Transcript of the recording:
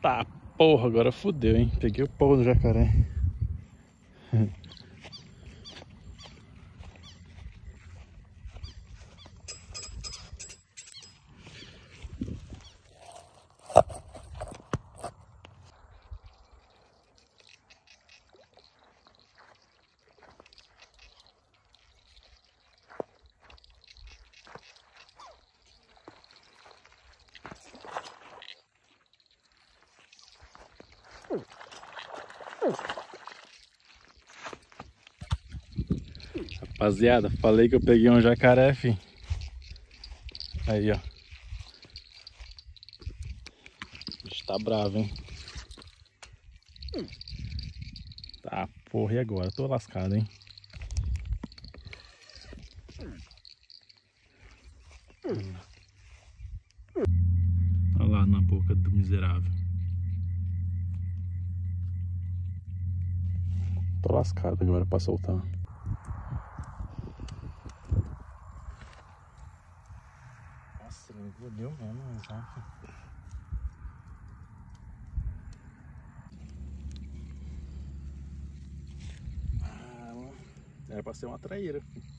Tá, porra, agora fudeu, hein? Peguei o pau do jacaré. Rapaziada, falei que eu peguei um jacaré, fi. Aí, ó. Está bravo, hein? Tá, porra, e agora? Tô lascado, hein? Olha lá na boca do miserável. Tô lascado agora pra soltar. Nossa, ele engoliu mesmo, exato. Ah, era pra ser uma traíra. filho.